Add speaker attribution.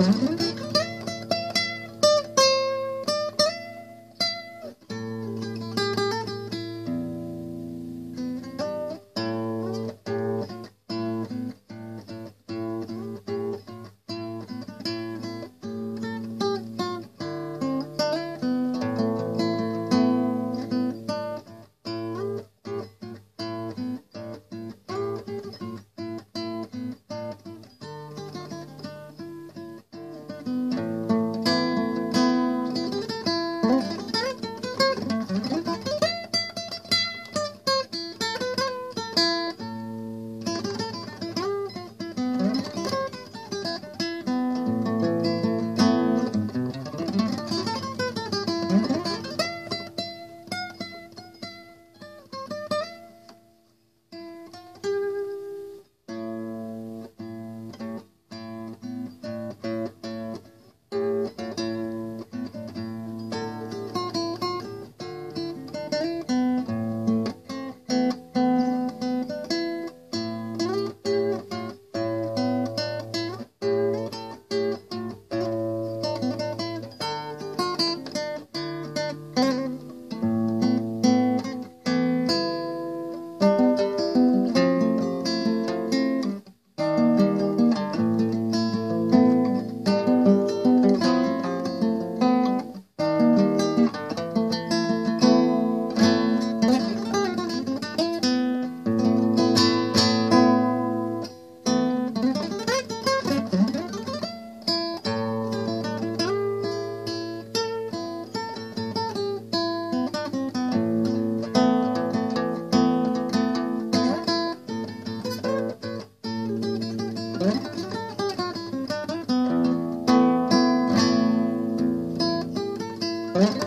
Speaker 1: Música Thank